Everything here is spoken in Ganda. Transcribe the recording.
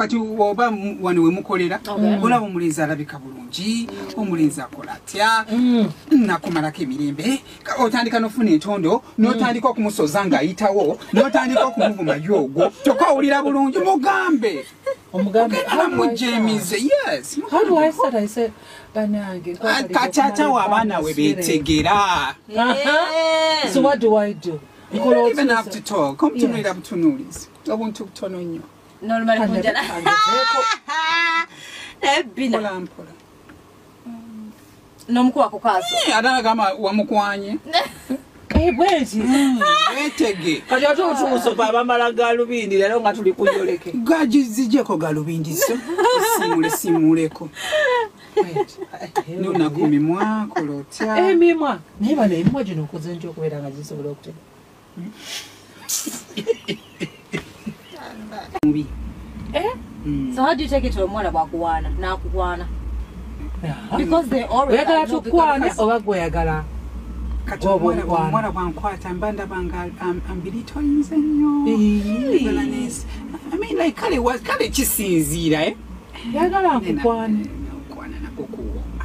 kati oba mu- wano we mukolera Okay. olaba omulenzi alabika bulungi omulenzi akola atya? Mm. nakumalako emirembe. Ka- otandika nofuna entondo notandika okumusoza ng'ayitawo notandika okumuvuma yogwo kyokka owulira bulungi mugambe. Omugambe how do I bamujemize yes banange kati ate awo abaana we betegera Eh. so what do i do? Nkola even have to talk. Omutunuulira butunuulizi obuntu butono nnyo Normally Kane- kunjala. kangezeeko. Ebbina. mpola mpola. N'omukulu ako kaaso. Eh, ate agamba wamukwanye Eh, bwenti wetege kati ate otuusopa abamala galubindi lero nga tuli kuyoleke gagizijeko galubindiso simule simuleko. Nonaku mimwa kola otya? Emimwa naye bano emimwa gino okoze nti okubeera nga gisobola okutega so how do you take it omuwala bwakuwaana n'akukwana? Oyagala tukwane oba gweyagala? Kati omuwala bwankwata mba ndaba nga ambirito yinze nnyo kale kisinziira eh? yagala nkukwane okwana nako kuwooma